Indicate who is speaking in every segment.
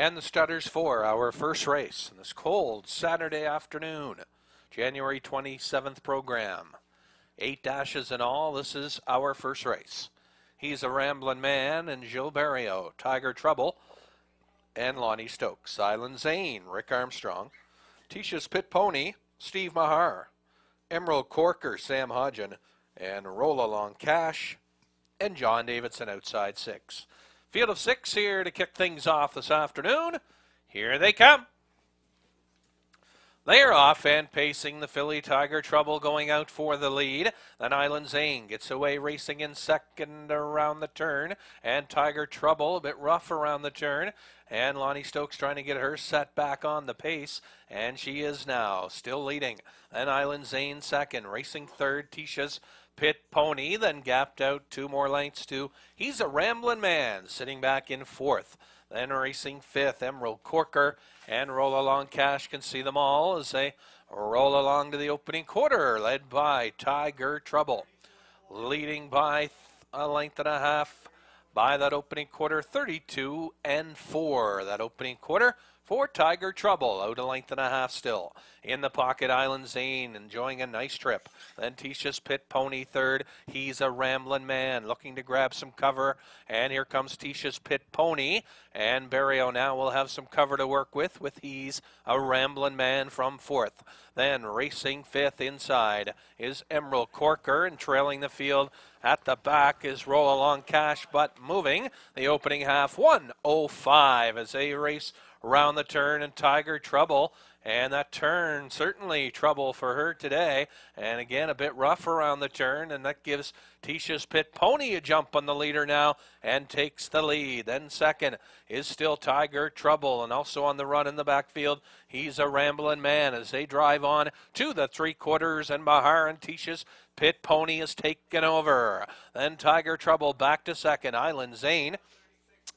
Speaker 1: and the Stutters for our first race in this cold Saturday afternoon, January 27th program. Eight dashes in all. This is our first race. He's a rambling man, and Gilles Barrio, Tiger Trouble, and Lonnie Stokes, Island Zane, Rick Armstrong, Tisha's Pit Pony, Steve Mahar, Emerald Corker, Sam Hodgen, and Roll Along Cash, and John Davidson outside six. Field of six here to kick things off this afternoon. Here they come. They are off and pacing the Philly Tiger Trouble going out for the lead. Then Island Zane gets away racing in second around the turn. And Tiger Trouble a bit rough around the turn. And Lonnie Stokes trying to get her set back on the pace. And she is now still leading. Then Island Zane second. Racing third. Tisha's Pit Pony then gapped out two more lengths to He's a Rambling Man sitting back in fourth. Then racing fifth, Emerald Corker and Roll Along Cash can see them all as they roll along to the opening quarter, led by Tiger Trouble. Leading by a length and a half by that opening quarter, 32 and 4. That opening quarter, for Tiger Trouble, oh out a length and a half still. In the pocket, Island Zane enjoying a nice trip. Then Tisha's Pit Pony third. He's a rambling man looking to grab some cover. And here comes Tisha's Pit Pony. And Barrio now will have some cover to work with, with he's a rambling man from fourth. Then racing fifth inside is Emerald Corker and trailing the field at the back is Roll Along Cash, but moving the opening half 105 as they race around the turn and Tiger trouble. And that turn, certainly trouble for her today. And again, a bit rough around the turn. And that gives Tisha's Pit Pony a jump on the leader now and takes the lead. Then second is still Tiger Trouble. And also on the run in the backfield, he's a rambling man as they drive on to the three quarters. And Mahar and Tisha's Pit Pony is taken over. Then Tiger Trouble back to second. Island Zane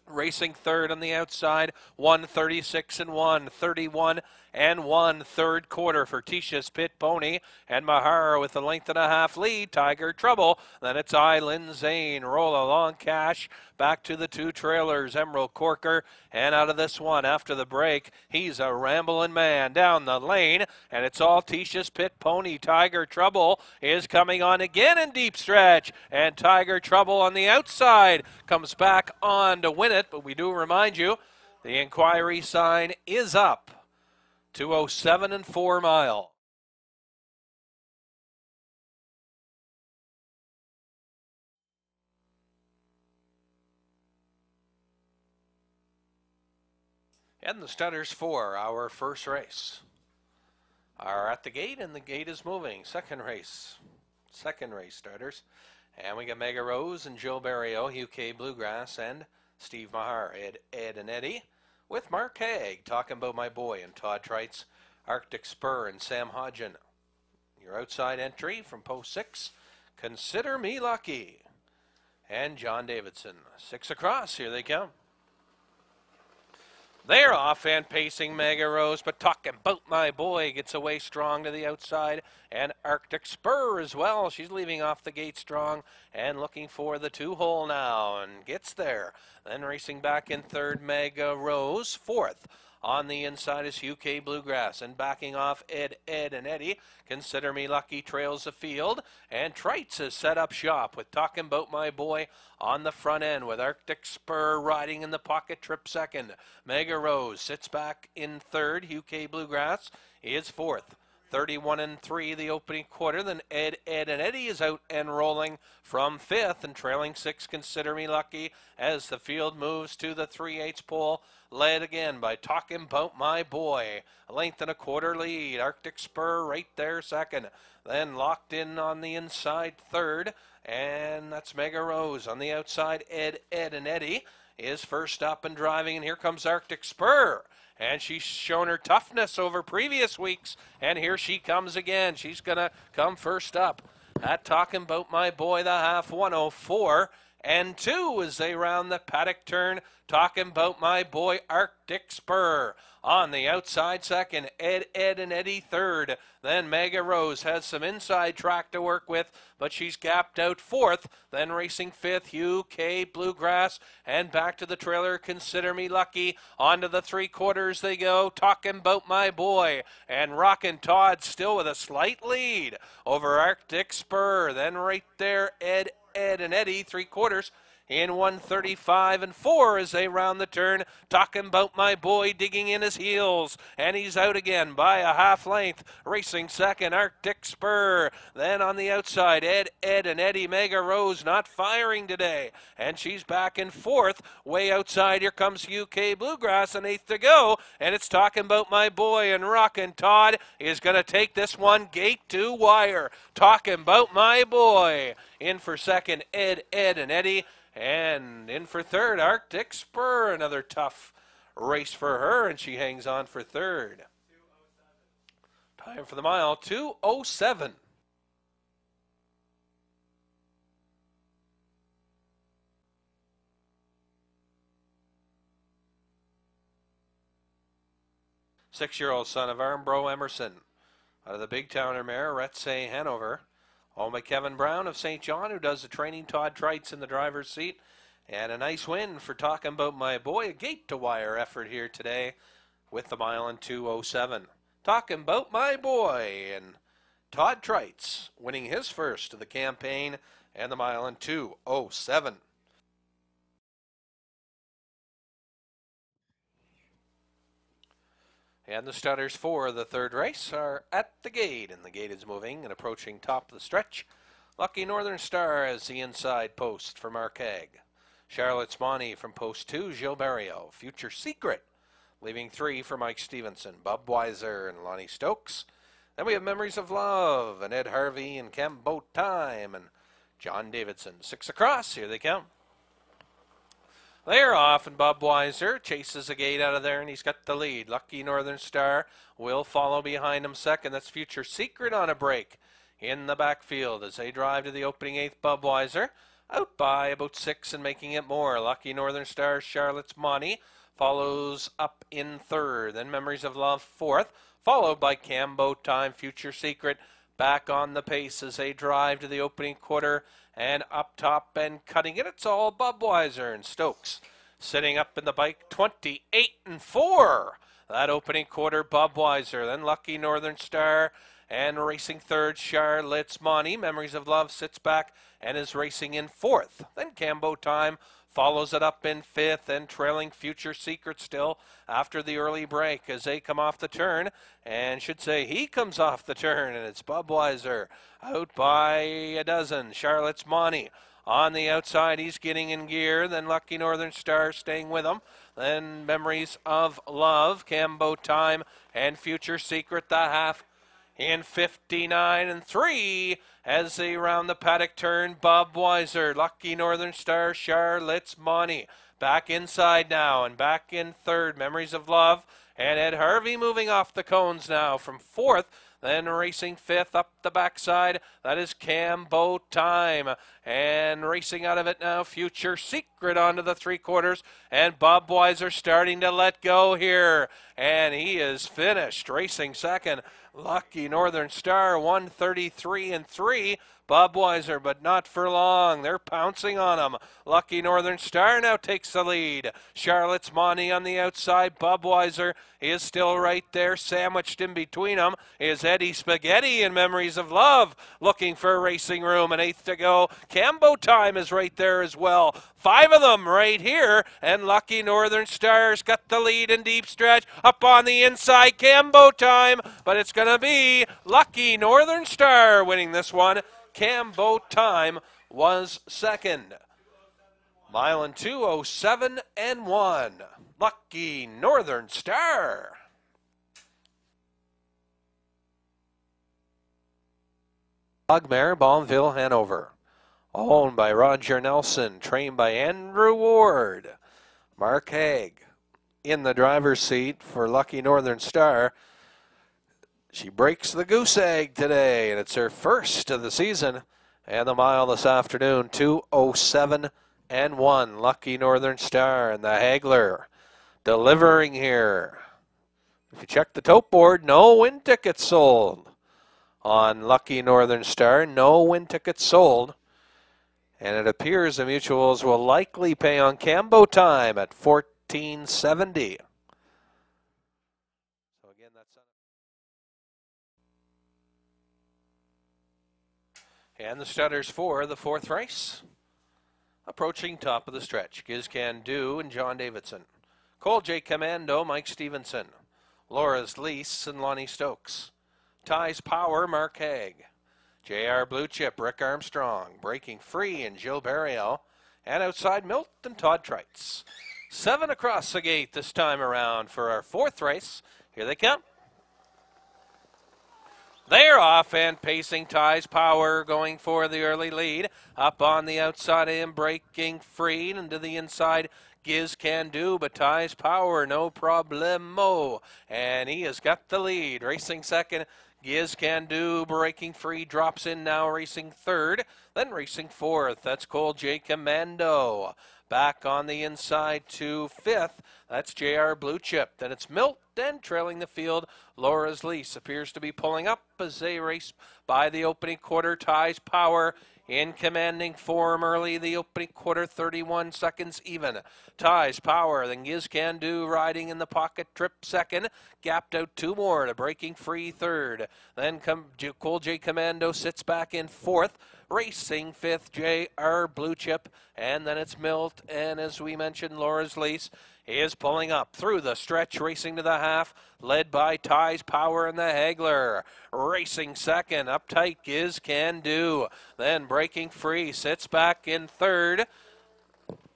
Speaker 1: Racing third on the outside, 136 and 1, 31 and one third quarter for Tisha's Pit Pony and Mahara with a length and a half lead. Tiger Trouble. Then it's Island Zane. Roll along cash. Back to the two trailers. Emerald Corker. And out of this one after the break, he's a rambling man down the lane. And it's all Tisha's Pit Pony. Tiger Trouble is coming on again in deep stretch. And Tiger Trouble on the outside comes back on to win it. But we do remind you the inquiry sign is up. 207 and 4 mile. And the Stutters for our first race are at the gate, and the gate is moving. Second race, second race starters. And we got Mega Rose and Gilles Barrio, UK Bluegrass, and Steve Mahar, Ed, Ed and Eddie with Mark Haig talking about my boy and Todd Trites, Arctic Spur, and Sam Hodgen. Your outside entry from post six. Consider me lucky. And John Davidson. Six across. Here they come. They're off and pacing Mega Rose, but talking about my boy gets away strong to the outside, and Arctic Spur as well. She's leaving off the gate strong and looking for the two hole now and gets there. Then racing back in third, Mega Rose, fourth. On the inside is UK Bluegrass, and backing off Ed, Ed, and Eddie. Consider me lucky trails the field, and Trites has set up shop with talking about my boy on the front end with Arctic Spur riding in the pocket trip second. Mega Rose sits back in third. UK Bluegrass is fourth. 31 and 3 the opening quarter. Then Ed, Ed, and Eddie is out and rolling from fifth and trailing six. Consider me lucky as the field moves to the 3 8 pole. Led again by talking about my boy. A length and a quarter lead. Arctic Spur right there second. Then locked in on the inside third. And that's Mega Rose on the outside. Ed, Ed, and Eddie is first up and driving. And here comes Arctic Spur and she's shown her toughness over previous weeks. And here she comes again. She's going to come first up. At talking about my boy, the half 104 and two as they round the paddock turn. Talking about my boy Arctic. Spur. On the outside second, Ed, Ed, and Eddie third. Then Mega Rose has some inside track to work with, but she's gapped out fourth. Then racing fifth, UK Bluegrass. And back to the trailer, Consider Me Lucky. On to the three quarters they go, talking about my boy. And Rockin' Todd still with a slight lead over Arctic Spur. Then right there, Ed, Ed, and Eddie, three quarters in 135 and 4 as they round the turn. Talking about my boy digging in his heels. And he's out again by a half length. Racing second, Arctic Spur. Then on the outside, Ed, Ed, and Eddie Mega Rose not firing today. And she's back in fourth. Way outside, here comes UK Bluegrass, an eighth to go. And it's talking about my boy and Rockin' Todd is going to take this one gate to wire. Talking about my boy. In for second, Ed, Ed, and Eddie. And in for third, Arctic Spur. Another tough race for her, and she hangs on for third. Time for the mile 207. Six year old son of Armbro Emerson. Out of the big towner mare, Retse Hanover. Owned by Kevin Brown of Saint John, who does the training. Todd Trites in the driver's seat. And a nice win for talking about my boy. A gate to wire effort here today with the mile in 207. Talking about my boy. And Todd Trites winning his first of the campaign and the mile in 207. And the starters for the third race are at the gate, and the gate is moving and approaching top of the stretch. Lucky Northern Star as the inside post for Mark Haig. Charlotte's Money from post two, Gilles Barrio. Future Secret, leaving three for Mike Stevenson, Bob Weiser, and Lonnie Stokes. Then we have Memories of Love, and Ed Harvey, and Cambo Time, and John Davidson. Six across, here they come. They're off, and Bob Weiser chases a gate out of there, and he's got the lead. Lucky Northern Star will follow behind him second. That's Future Secret on a break in the backfield as they drive to the opening eighth. Bob Weiser out by about six and making it more. Lucky Northern Star, Charlotte's Money follows up in third. Then Memories of Love fourth, followed by Cambo Time, Future Secret back on the pace as they drive to the opening quarter and up top and cutting it. It's all Weiser and Stokes sitting up in the bike 28 and 4. That opening quarter, Weiser, then Lucky Northern Star, and racing third, Charlotte's Money. Memories of Love sits back and is racing in fourth. Then Cambo Time follows it up in fifth and trailing Future Secret still after the early break as they come off the turn. And should say he comes off the turn, and it's Bob Weiser out by a dozen. Charlotte's Money on the outside. He's getting in gear. Then Lucky Northern Star staying with him. Then Memories of Love, Cambo Time, and Future Secret, the half in 59 and 3 as they round the paddock turn. Bob Weiser, Lucky Northern Star, Charlotte's Money. Back inside now and back in third. Memories of Love. And Ed Harvey moving off the cones now from fourth. Then racing fifth up the backside. That is Cambo Time. And racing out of it now, Future Secret onto the three quarters. And Bob Weiser starting to let go here. And he is finished racing second. Lucky Northern Star 133 and 3. Bob Weiser, but not for long. They're pouncing on him. Lucky Northern Star now takes the lead. Charlotte's Money on the outside. Bob Weiser is still right there, sandwiched in between them. Is Eddie Spaghetti in Memories of Love looking for racing room. An eighth to go. Cambo Time is right there as well. Five of them right here. And Lucky Northern Stars got the lead in deep stretch. Up on the inside, Cambo Time. But it's going to be Lucky Northern Star winning this one. Cambo time was second. Mile and 207 and 1. Lucky Northern Star. Bogmare, Bonville, Hanover. Owned by Roger Nelson, trained by Andrew Ward. Mark Haig in the driver's seat for Lucky Northern Star. She breaks the goose egg today, and it's her first of the season. And the mile this afternoon, 207 and 1. Lucky Northern Star and the Hagler delivering here. If you check the tote board, no win tickets sold on Lucky Northern Star. No win tickets sold. And it appears the mutuals will likely pay on Cambo time at 1470. So again, that's and the stutters for the fourth race. Approaching top of the stretch, Giz Can Do and John Davidson. Cole J. Commando, Mike Stevenson. Laura's Lease and Lonnie Stokes. Ty's Power, Mark Haig. JR Blue Chip, Rick Armstrong. Breaking Free and Gilles Barrio. And outside Milt and Todd Trites. Seven across the gate this time around for our fourth race. Here they come. They're off and pacing ties power going for the early lead. Up on the outside him, breaking free into the inside. Giz can do, but ties power, no problemo. And he has got the lead. Racing second, Giz can do, breaking free, drops in now, racing third, then racing fourth. That's Cole J. Commando. Back on the inside to fifth. That's JR Blue Chip. Then it's Milt, then trailing the field. Laura's Lease appears to be pulling up as they race by the opening quarter. Ties power in commanding form early the opening quarter 31 seconds even. Ties power then giz can do riding in the pocket trip second gapped out two more to breaking free third. Then come Cole J Commando sits back in fourth racing fifth JR Blue Chip. And then it's Milt and as we mentioned Laura's Lease is pulling up through the stretch, racing to the half, led by Ties Power and the Hagler. Racing second, uptight Giz Can Do. Then breaking free, sits back in third.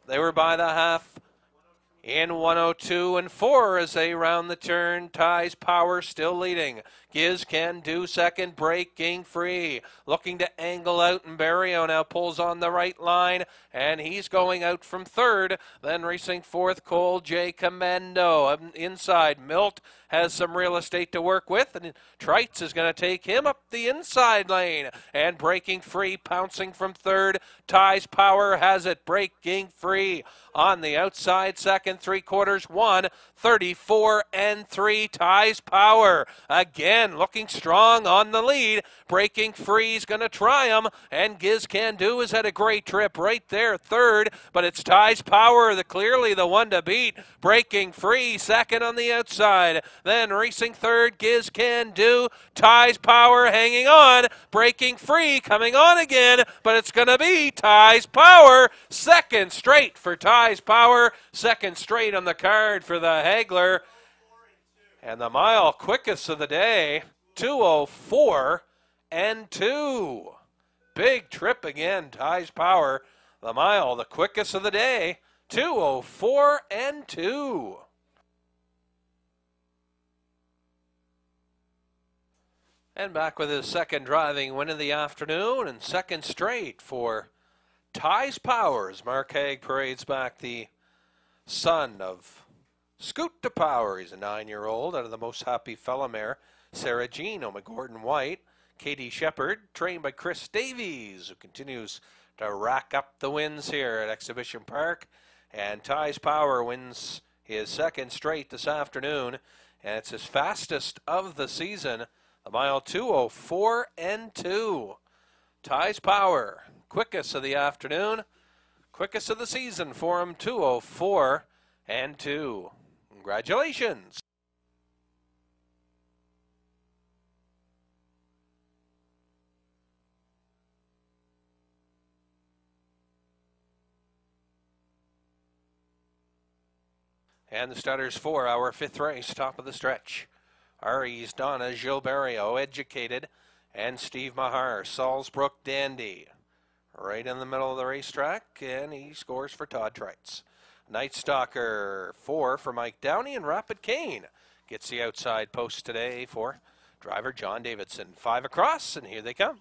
Speaker 1: They were by the half in 102 and 4 as they round the turn. Ties Power still leading. Giz can do second, breaking free. Looking to angle out, and Barrio now pulls on the right line, and he's going out from third. Then racing fourth, Cole J. Commando. Um, inside, Milt has some real estate to work with, and Trites is going to take him up the inside lane. And breaking free, pouncing from third. Ties Power has it, breaking free on the outside, second, three quarters, one, 34 and three. Ties Power again looking strong on the lead. Breaking free, he's going to try him. And Giz Can Do has had a great trip right there, third. But it's Ties Power, the clearly the one to beat. Breaking free, second on the outside. Then racing third, Giz Can Do. Ties Power hanging on. Breaking free, coming on again. But it's going to be Ties Power. Second straight for Ties Power. Second straight on the card for the Hagler. And the mile quickest of the day, 204 and 2. Big trip again, Ties Power. The mile, the quickest of the day, 204 and 2. And back with his second driving win of the afternoon and second straight for Ties Powers. Mark Haig parades back the son of Scoot to Power. He's a nine-year-old out of the most happy fella mare. Sarah Jean Gordon White. Katie Shepard, trained by Chris Davies, who continues to rack up the wins here at Exhibition Park. And Ty's Power wins his second straight this afternoon. And it's his fastest of the season. A mile 204 and 2. Ties Power, quickest of the afternoon, quickest of the season for him, 204 and 2. Congratulations! And the starters for our fifth race, top of the stretch. Ari's Donna Gilles Barrio, educated, and Steve Mahar, Salzbrook Dandy. Right in the middle of the racetrack, and he scores for Todd Trites. Night Stalker, four for Mike Downey, and Rapid Kane gets the outside post today for driver John Davidson. Five across, and here they come.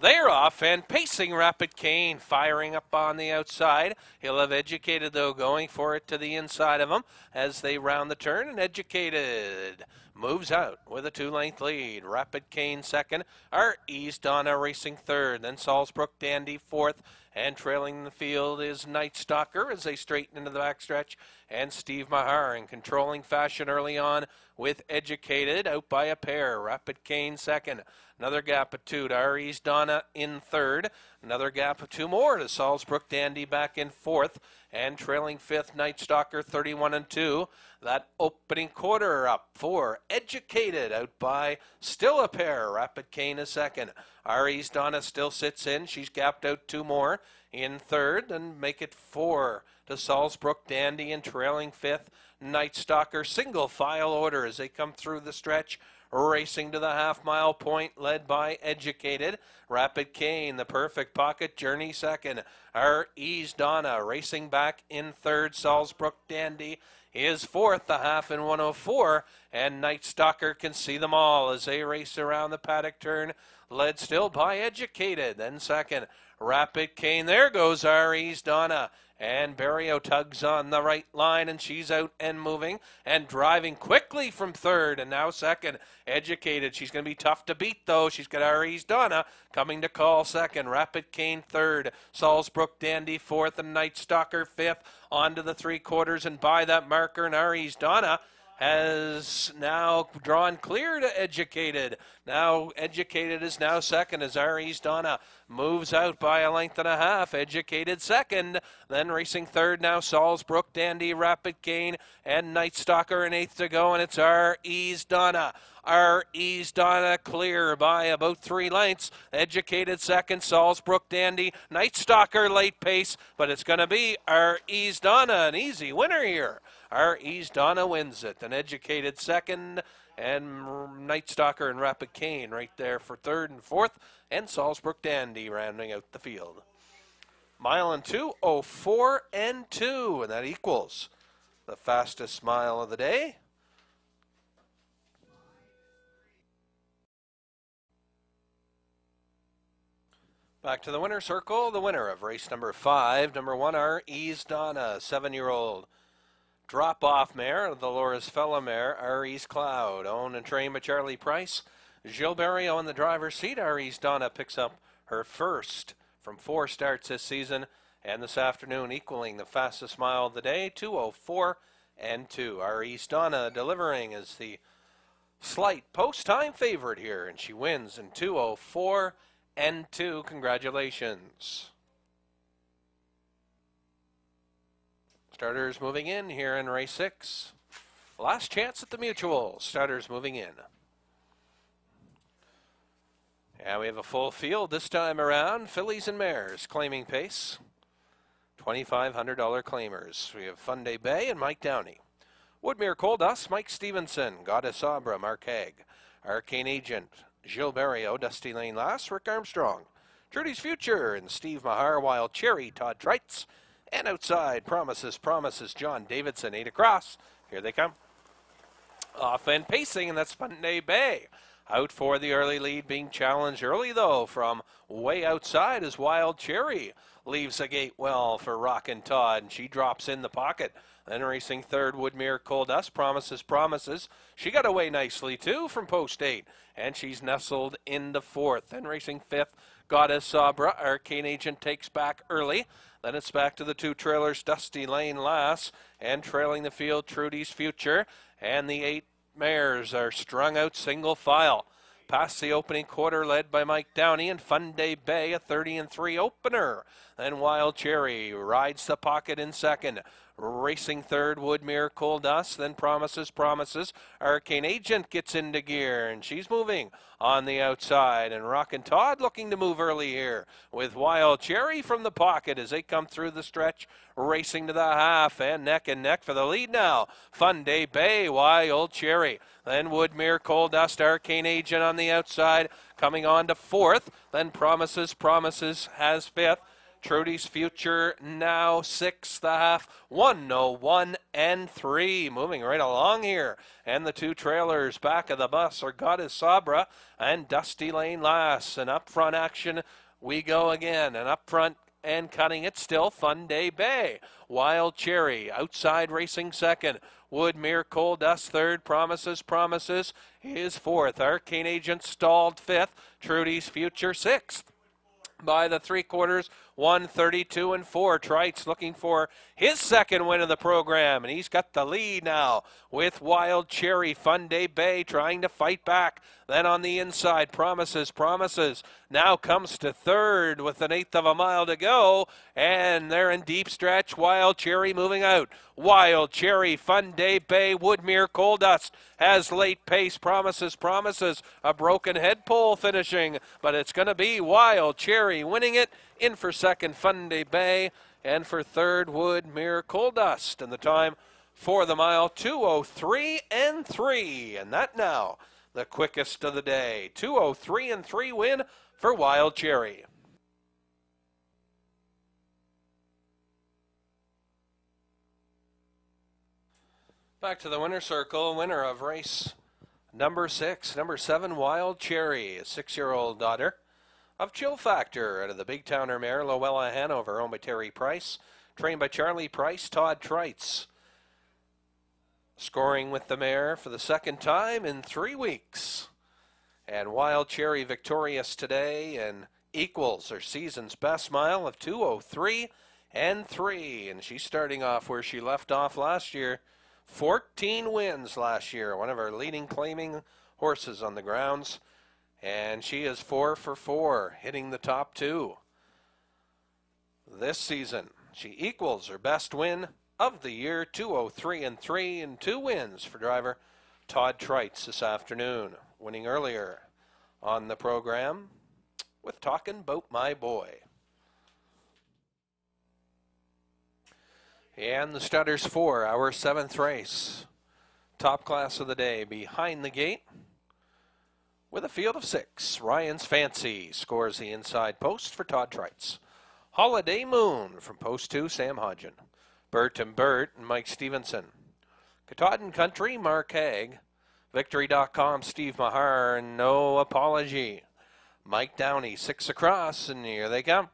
Speaker 1: They're off and pacing Rapid Kane, firing up on the outside. He'll have educated, though, going for it to the inside of him as they round the turn. And educated moves out with a two length lead. Rapid Cane second. Our East Donna racing third. Then Salzbrook Dandy fourth. And trailing the field is Night Stalker as they straighten into the backstretch. And Steve Mahar in controlling fashion early on with Educated out by a pair. Rapid Cane second. Another gap of two to Aries Donna in third. Another gap of two more to Salzbrook Dandy back in fourth. And trailing fifth, Night Stalker 31 and 2. That opening quarter up for Educated out by still a pair. Rapid Cane a second. Aries Donna still sits in. She's gapped out two more in third and make it four to Salzbrook Dandy and trailing fifth. Night Stalker single file order as they come through the stretch racing to the half mile point, led by Educated. Rapid Kane, the perfect pocket, Journey second. Our Ease Donna racing back in third. Salzbrook Dandy is fourth, the half in 104. And Night Stalker can see them all as they race around the paddock turn, led still by Educated. Then second, Rapid Kane. There goes our Ease Donna. And Barrio tugs on the right line, and she's out and moving and driving quickly from third and now second. Educated. She's going to be tough to beat, though. She's got Aries Donna coming to call second. Rapid Cane third. Salzbrook Dandy fourth, and Night Stalker fifth. On to the three quarters, and by that marker, and Aries Donna has now drawn clear to Educated. Now Educated is now second as Aries Donna moves out by a length and a half. Educated second, then racing third now Salzbrook, Dandy, Rapid Cane, and Night Stalker in eighth to go, and it's Aries Donna. Ease Donna clear by about three lengths. Educated second, Salzbrook Dandy, Night Stalker late pace, but it's going to be Ease Donna, an easy winner here. Our Ease Donna wins it. An educated second, and Night Stalker and Rapid Cane right there for third and fourth, and Salzbrook Dandy rounding out the field. Mile and two, oh four and two, and that equals the fastest mile of the day. Back to the winner circle. The winner of race number five, number one, our Ease Donna, seven-year-old drop off mare, the Laura's fellow mare, Aries Cloud, owned and trained by Charlie Price. Gilles Barrio in the driver's seat. Aries Donna picks up her first from four starts this season, and this afternoon equaling the fastest mile of the day, 204 and 2. Aries Donna delivering as the slight post time favorite here, and she wins in 204 and 2. Congratulations. Starters moving in here in race six. Last chance at the mutual. Starters moving in. And we have a full field this time around. Fillies and mares claiming pace. $2,500 claimers. We have Funday Bay and Mike Downey. Woodmere Coal Dust, Mike Stevenson, Goddess Abra, Mark Haig, Arcane Agent, Gilles Barrio, Dusty Lane Last, Rick Armstrong, Trudy's Future, and Steve Mahar, Wild Cherry, Todd Trites, and outside, promises, promises, John Davidson, eight across. Here they come. Off and pacing, and that's Funday Bay. Out for the early lead, being challenged early though from way outside is Wild Cherry leaves the gate well for Rockin' Todd, and she drops in the pocket. Then racing third, Woodmere Coal Dust promises, promises. She got away nicely too from post eight, and she's nestled into fourth. Then racing fifth, Goddess Sabra, Arcane Agent takes back early. Then it's back to the two trailers, Dusty Lane Lass, and trailing the field, Trudy's Future. And the eight mares are strung out single file. Past the opening quarter, led by Mike Downey and Funday Bay, a 30 and 3 opener. Then Wild Cherry rides the pocket in second. Racing third, Woodmere Coal Dust, then Promises, Promises. Arcane Agent gets into gear, and she's moving on the outside. And Rockin' Todd looking to move early here with Wild Cherry from the pocket as they come through the stretch, racing to the half and neck and neck for the lead now. Fun Day Bay, Wild Cherry. Then Woodmere Coal Dust, Arcane Agent on the outside, coming on to fourth. Then Promises, Promises has fifth. Trudy's future now six, the half, one, no, one and three. Moving right along here. And the two trailers back of the bus are Goddess Sabra and Dusty Lane Lass. And up front action we go again. And up front and cutting it still, Funday Bay. Wild Cherry outside racing second. Woodmere Coal Dust third. Promises, Promises is fourth. Arcane Agent stalled fifth. Trudy's Future sixth by the three quarters, 132 and 4. Trites looking for his second win of the program, and he's got the lead now with Wild Cherry. Fun Day Bay trying to fight back. Then on the inside, Promises, Promises. Now comes to third with an eighth of a mile to go, and they're in deep stretch. Wild Cherry moving out. Wild Cherry, Fun Day Bay, Woodmere, Coal Dust has late pace. Promises, Promises. A broken head pole finishing, but it's going to be Wild Cherry winning it in for second, Fun Day Bay, and for third, Woodmere Coal Dust. And the time for the mile, 203 and 3. And that now the quickest of the day. 203 and 3 win for Wild Cherry. Back to the winner's circle, winner of race number six, number seven, Wild Cherry, a six year old daughter of Chill Factor out of the Big Towner mare, Lowella Hanover, owned by Terry Price, trained by Charlie Price, Todd Trites. Scoring with the mare for the second time in three weeks. And Wild Cherry victorious today and equals her season's best mile of 203 and 3. And she's starting off where she left off last year. 14 wins last year, one of our leading claiming horses on the grounds. And she is four for four, hitting the top two. This season, she equals her best win of the year 203 and 3 and two wins for driver Todd Trites this afternoon, winning earlier on the program with Talking About My Boy. And the Studders 4, our seventh race. Top class of the day behind the gate with a field of six. Ryan's Fancy scores the inside post for Todd Trites. Holiday Moon from post two, Sam Hodgen. Bert and Bert and Mike Stevenson. Katahdin Country, Mark Haig. Victory.com, Steve Mahar, no apology. Mike Downey, six across, and here they come.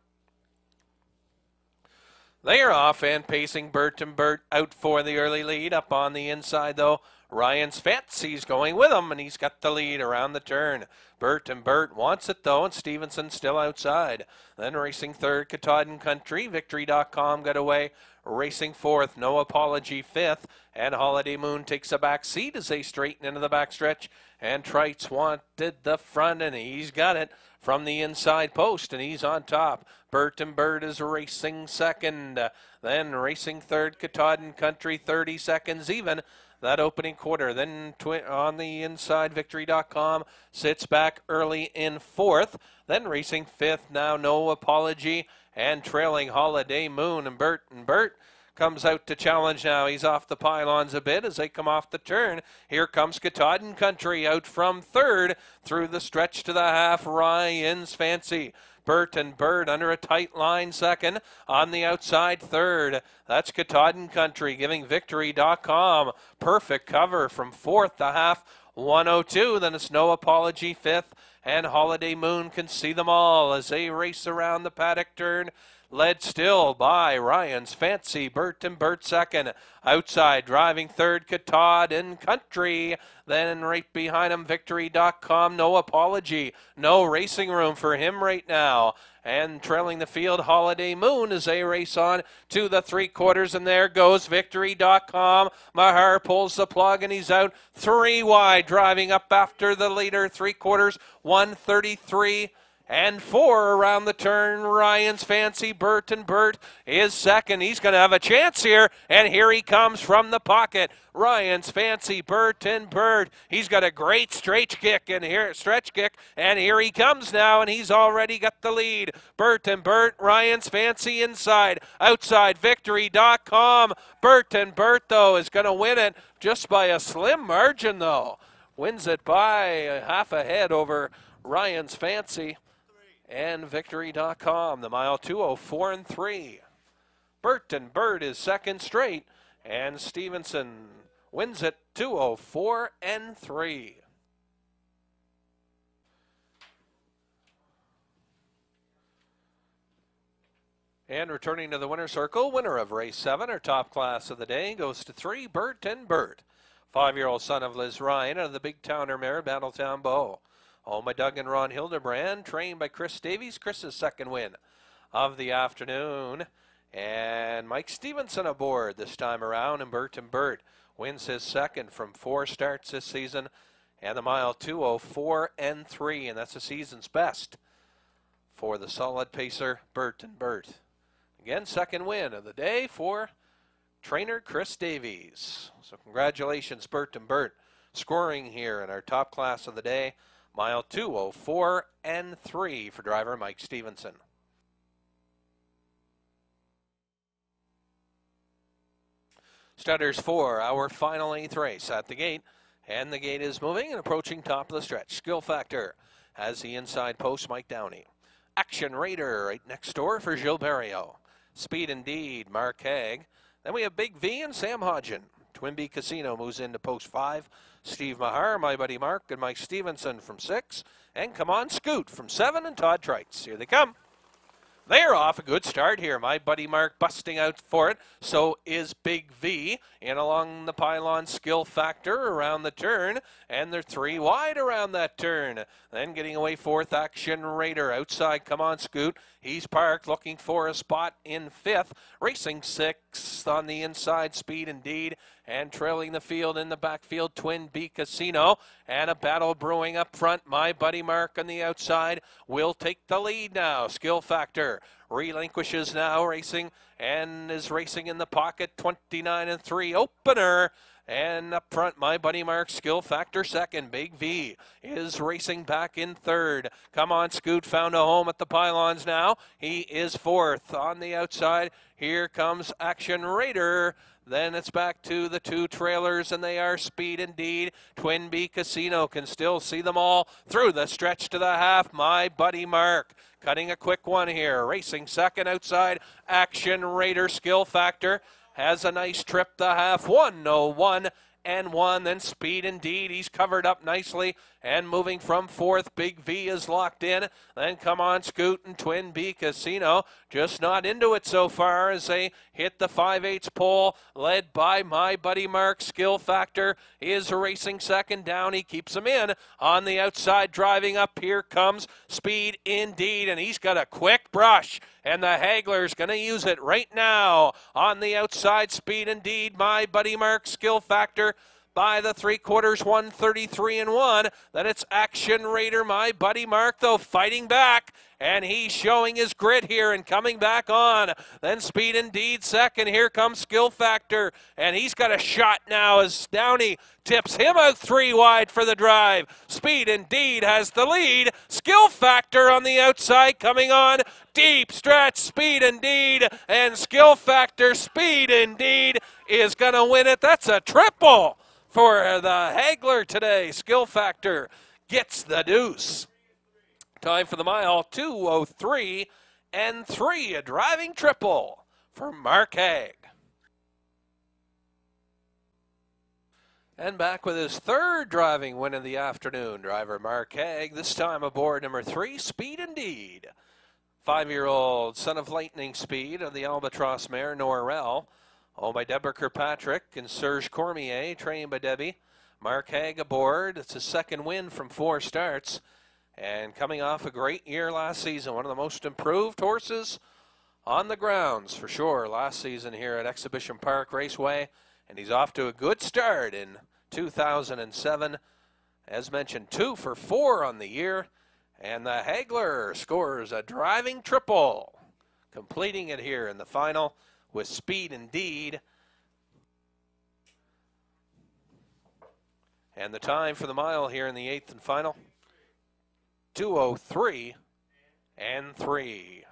Speaker 1: They are off and pacing Bert and Bert out for the early lead. Up on the inside, though, Ryan's Fancy's going with him, and he's got the lead around the turn. Bert and Bert wants it, though, and Stevenson still outside. Then racing third, Katahdin Country. Victory.com got away. Racing fourth, No Apology fifth. And Holiday Moon takes a back seat as they straighten into the backstretch. And Trites wanted the front, and he's got it from the inside post, and he's on top. Bert and Bert is racing second. Then racing third, Katahdin Country, 30 seconds even. That opening quarter. Then on the inside, victory.com sits back early in fourth. Then racing fifth, now no apology. And trailing Holiday Moon and Bert and Bert comes out to challenge now. He's off the pylons a bit as they come off the turn. Here comes Katahdin Country out from third through the stretch to the half. Ryan's Fancy. Bert and Bert under a tight line second. On the outside, third. That's Katahdin Country giving victory.com. Perfect cover from fourth to half. 102. Then it's no apology fifth. And Holiday Moon can see them all as they race around the paddock turn led still by Ryan's Fancy, Bert and Bert second. Outside, driving third, Katahdin Country. Then right behind him, Victory.com. No apology. No racing room for him right now. And trailing the field, Holiday Moon as they race on to the three quarters. And there goes Victory.com. Mahar pulls the plug and he's out three wide, driving up after the leader, three quarters, 133 and four around the turn. Ryan's Fancy Bert and Bert is second. He's going to have a chance here, and here he comes from the pocket. Ryan's Fancy Bert and Bert. He's got a great stretch kick and here stretch kick, and here he comes now, and he's already got the lead. Bert and Bert, Ryan's Fancy inside, outside victory.com. Bert and Bert though is going to win it just by a slim margin though. Wins it by half a head over Ryan's Fancy and victory.com. The mile 204 and 3. Bert and Bert is second straight, and Stevenson wins it 204 and 3. And returning to the winner's circle, winner of race seven, our top class of the day, goes to three, Bert and Bert. Five year old son of Liz Ryan of the Big Towner mare, Battletown Bow. Owned by Doug and Ron Hildebrand, trained by Chris Davies. Chris's second win of the afternoon. And Mike Stevenson aboard this time around, and Bert and Bert wins his second from four starts this season, and the mile 204 and 3, and that's the season's best for the solid pacer Bert and Bert. Again, second win of the day for trainer Chris Davies. So congratulations, Bert and Bert, scoring here in our top class of the day, mile 204 and 3 for driver Mike Stevenson. Studders for our final eighth race at the gate. And the gate is moving and approaching top of the stretch. Skill Factor has the inside post, Mike Downey. Action Raider right next door for Gilles Barrio. Speed Indeed, Mark Haig. Then we have Big V and Sam Hodgen. Twinbee Casino moves into post five. Steve Mahar, my buddy Mark, and Mike Stevenson from six. And come on, Scoot from seven, and Todd Trites. Here they come. They're off a good start here. My buddy Mark busting out for it. So is Big V. In along the pylon skill factor around the turn. And they're three wide around that turn. Then getting away fourth action Raider. Outside, come on, Scoot. He's parked looking for a spot in fifth. Racing sixth on the inside, speed indeed. And trailing the field in the backfield, Twin B Casino. And a battle brewing up front. My buddy Mark on the outside will take the lead now. Skill factor relinquishes now racing and is racing in the pocket 29 and 3 opener and up front, my buddy Mark, skill factor second. Big V is racing back in third. Come on, Scoot found a home at the pylons now. He is fourth on the outside. Here comes Action Raider. Then it's back to the two trailers, and they are speed indeed. Twinbee Casino can still see them all through the stretch to the half. My buddy Mark cutting a quick one here. Racing second outside. Action Raider skill factor has a nice trip the half. 101 and one. Then speed indeed. He's covered up nicely and moving from fourth. Big V is locked in. Then come on, Scoot and Twin B Casino. Just not into it so far as they hit the 5 8 pole, led by my buddy Mark. Skill Factor is racing second down. He keeps him in on the outside, driving up. Here comes Speed Indeed, and he's got a quick brush. And the Hagler's going to use it right now on the outside. Speed Indeed, my buddy Mark. Skill Factor by the three quarters, 133 and 1. Then it's Action Raider, my buddy Mark, though, fighting back. And he's showing his grit here and coming back on. Then Speed Indeed second. Here comes Skill Factor. And he's got a shot now as Downey tips him out three wide for the drive. Speed Indeed has the lead. Skill Factor on the outside coming on. Deep stretch, Speed Indeed. And Skill Factor, Speed Indeed is going to win it. That's a triple for the Hagler today. Skill Factor gets the deuce. Time for the mile 203 and 3. A driving triple for Mark Haig. And back with his third driving win of the afternoon, driver Mark Haig, this time aboard number three, Speed Indeed. Five year old son of lightning speed of the Albatross mare, Norrell. Owned by Deborah Kirkpatrick and Serge Cormier, trained by Debbie. Mark Haig aboard. It's his second win from four starts. And coming off a great year last season, one of the most improved horses on the grounds for sure last season here at Exhibition Park Raceway. And he's off to a good start in 2007. As mentioned, two for four on the year. And the Hagler scores a driving triple, completing it here in the final with speed indeed. And the time for the mile here in the eighth and final 203 and 3.